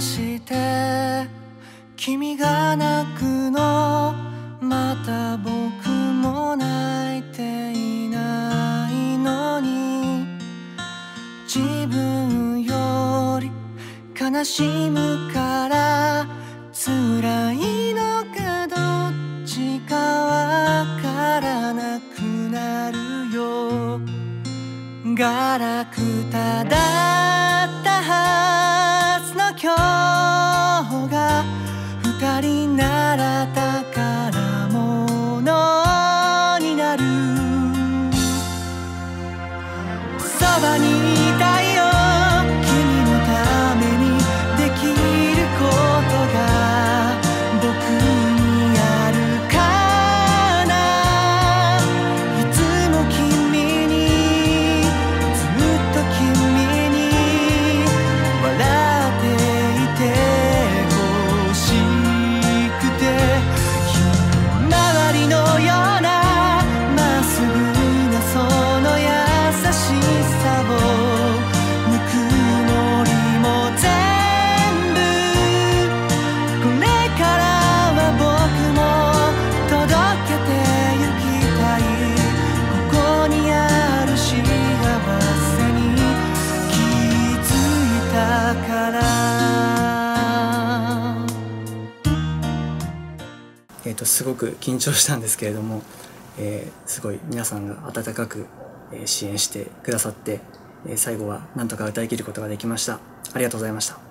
して君が泣くのまた僕も泣いていないのに。自分より悲しむから辛いのかどっちかわからなくなるよ。ガラクタだそばにえー、とすごく緊張したんですけれども、えーすごい皆さんが温かく、支援してくださって、最後はなんとか歌い切ることができました。ありがとうございました。